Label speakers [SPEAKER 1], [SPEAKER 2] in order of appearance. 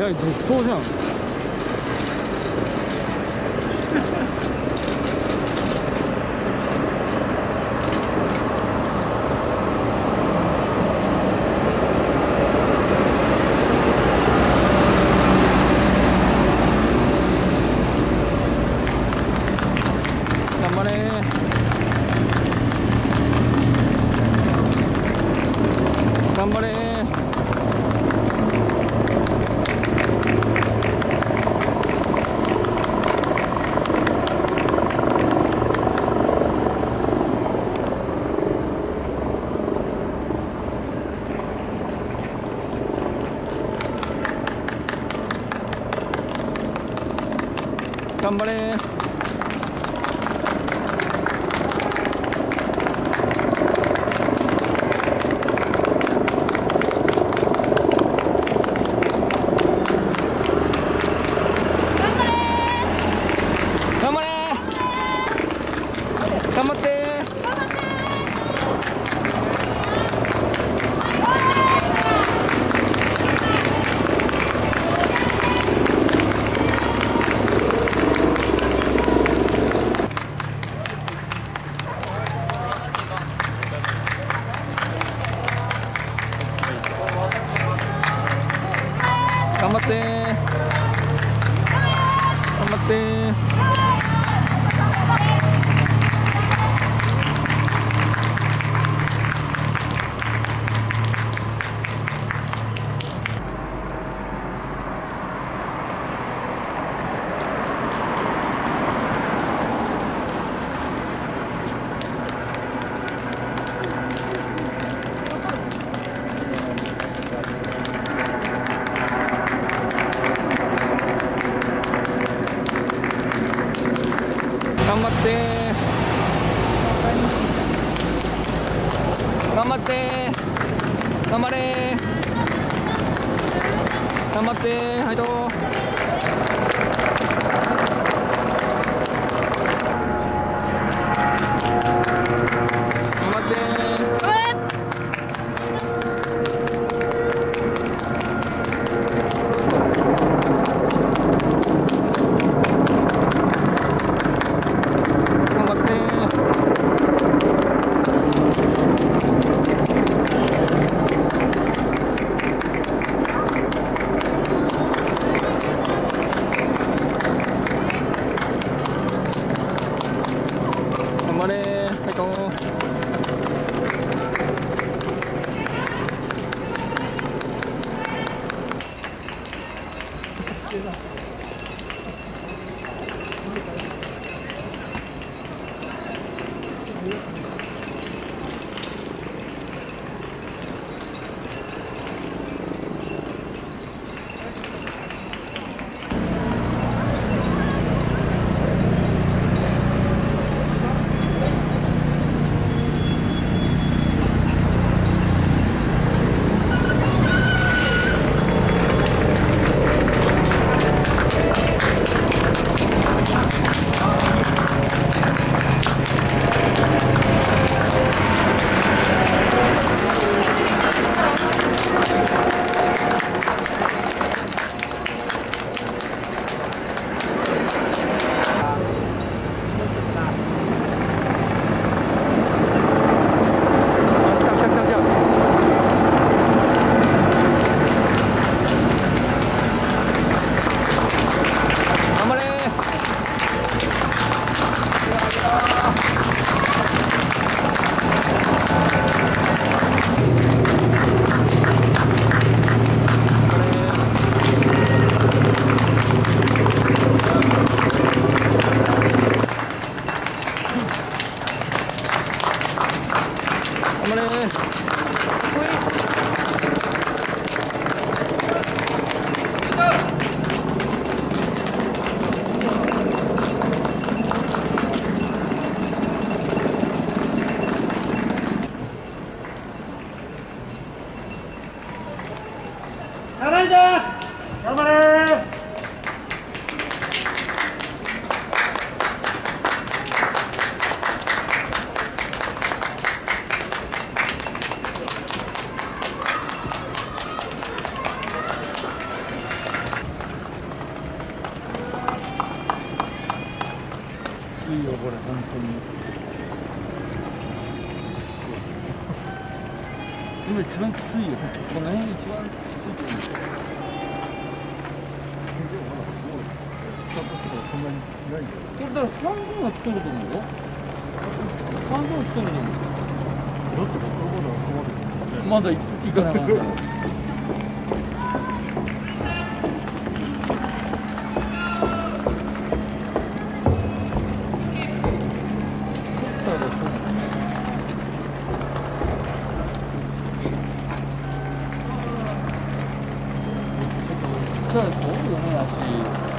[SPEAKER 1] 早い独走じゃん。頑張れ頑張れ頑張れ張って。頑張って。頑張って。頑張れ。頑張ってはいどう就这頑張れいよこれ本当に。今一番きついよ。この辺一番きついと思う。
[SPEAKER 2] そんなにない
[SPEAKER 1] これだから半分は太ると思うよ半分は太ると思う
[SPEAKER 2] だって僕の方がま
[SPEAKER 1] だ行かなかったちゃいそうよね足。